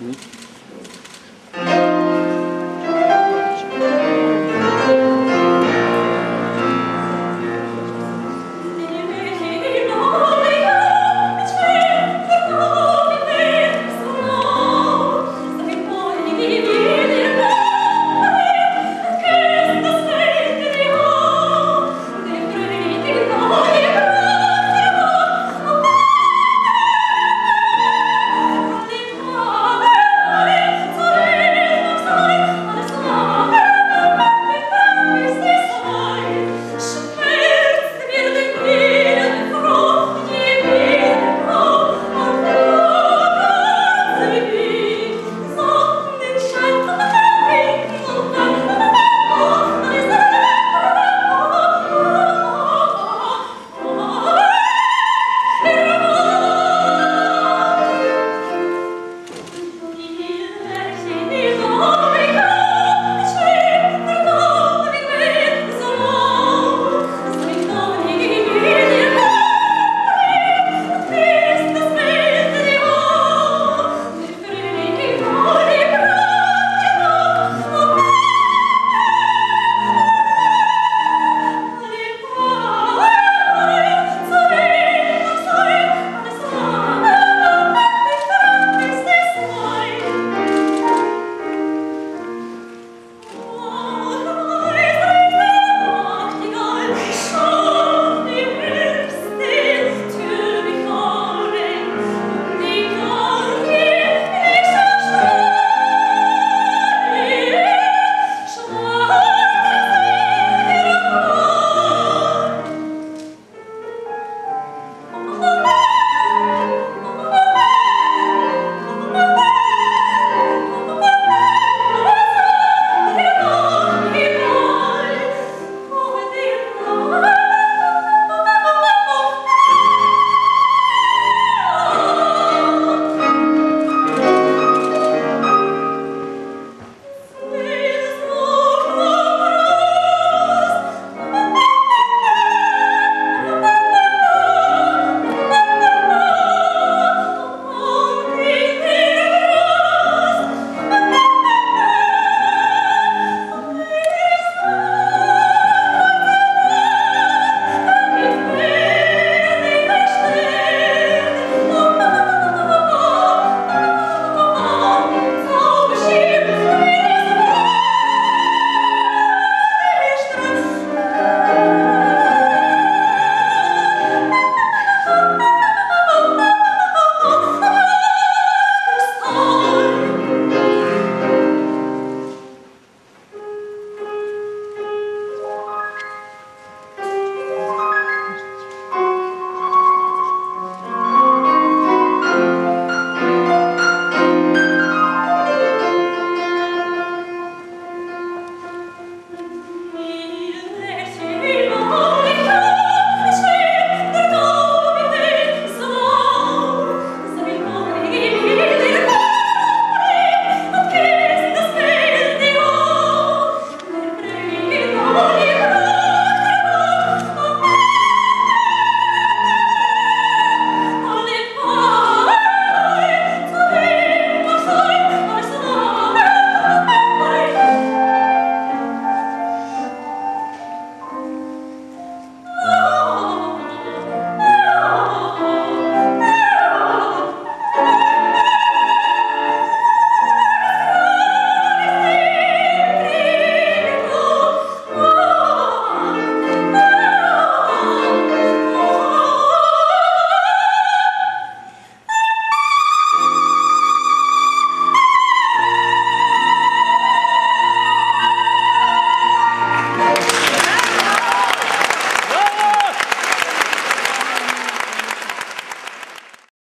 嗯。